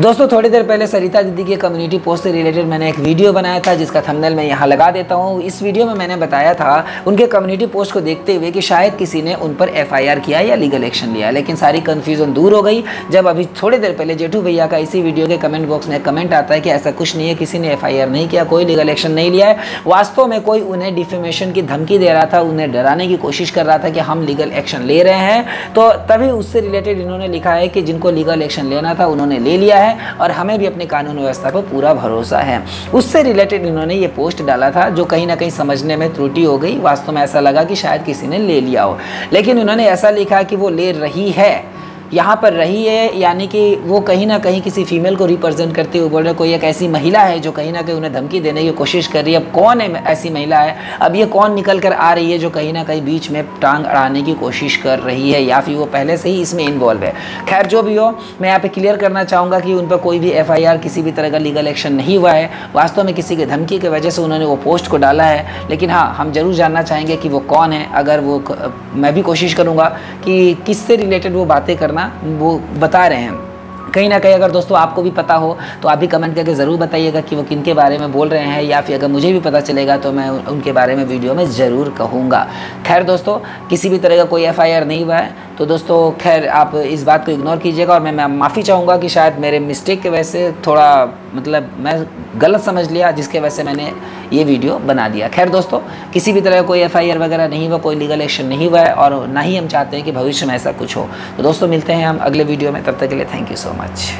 दोस्तों, थोड़ी देर पहले सरिता दीदी के कम्युनिटी पोस्ट से रिलेटेड मैंने एक वीडियो बनाया था, जिसका थंबनेल मैं यहाँ लगा देता हूँ। इस वीडियो में मैंने बताया था उनके कम्युनिटी पोस्ट को देखते हुए कि शायद किसी ने उन पर एफआईआर किया या लीगल एक्शन लिया, लेकिन सारी कन्फ्यूज़न दूर हो गई। जब अभी थोड़ी देर पहले जेठू भैया का इसी वीडियो के कमेंट बॉक्स में कमेंट आता है कि ऐसा कुछ नहीं है, किसी ने एफआईआर नहीं किया, कोई लीगल एक्शन नहीं लिया है। वास्तव में कोई उन्हें डिफेमेशन की धमकी दे रहा था, उन्हें डराने की कोशिश कर रहा था कि हम लीगल एक्शन ले रहे हैं। तो तभी उससे रिलेटेड इन्होंने लिखा है कि जिनको लीगल एक्शन लेना था, उन्होंने ले लिया है। और हमें भी अपनी कानून व्यवस्था पर पूरा भरोसा है। उससे रिलेटेड इन्होंने ये पोस्ट डाला था, जो कहीं ना कहीं समझने में त्रुटि हो गई। वास्तव में ऐसा लगा कि शायद किसी ने ले लिया हो। लेकिन उन्होंने ऐसा लिखा कि वो ले रही है। यहाँ पर रही है, यानी कि वो कहीं ना कहीं किसी फीमेल को रिप्रेजेंट करते हुए बोल रहे कोई एक ऐसी महिला है जो कहीं ना कहीं उन्हें धमकी देने की कोशिश कर रही है। अब कौन है ऐसी महिला है? अब ये कौन निकल कर आ रही है जो कहीं ना कहीं बीच में टांग अड़ाने की कोशिश कर रही है, या फिर वो पहले से ही इसमें इन्वॉल्व है? खैर, जो भी हो, मैं यहाँ पर क्लियर करना चाहूँगा कि उन पर कोई भी एफआईआर किसी भी तरह का लीगल एक्शन नहीं हुआ है। वास्तव में किसी की धमकी की वजह से उन्होंने वो पोस्ट को डाला है, लेकिन हाँ हम ज़रूर जानना चाहेंगे कि वो कौन है। अगर वो मैं भी कोशिश करूँगा कि किससे रिलेटेड वो बातें करना वो बता रहे हैं। कहीं ना कहीं अगर दोस्तों आपको भी पता हो तो आप भी कमेंट करके ज़रूर बताइएगा कि वो किन के बारे में बोल रहे हैं, या फिर अगर मुझे भी पता चलेगा तो मैं उनके बारे में वीडियो में ज़रूर कहूँगा। खैर दोस्तों, किसी भी तरह का कोई एफआईआर नहीं हुआ है तो दोस्तों खैर आप इस बात को इग्नोर कीजिएगा और मैं मैं माफ़ी चाहूँगा कि शायद मेरे मिस्टेक की वजह से थोड़ा मतलब मैं गलत समझ लिया, जिसके वजह से मैंने ये वीडियो बना दिया। खैर दोस्तों, किसी भी तरह कोई एफआईआर वगैरह नहीं हुआ, कोई लीगल एक्शन नहीं हुआ है, और ना ही हम चाहते हैं कि भविष्य में ऐसा कुछ हो। तो दोस्तों, मिलते हैं हम अगले वीडियो में, तब तक के लिए थैंक यू सो मच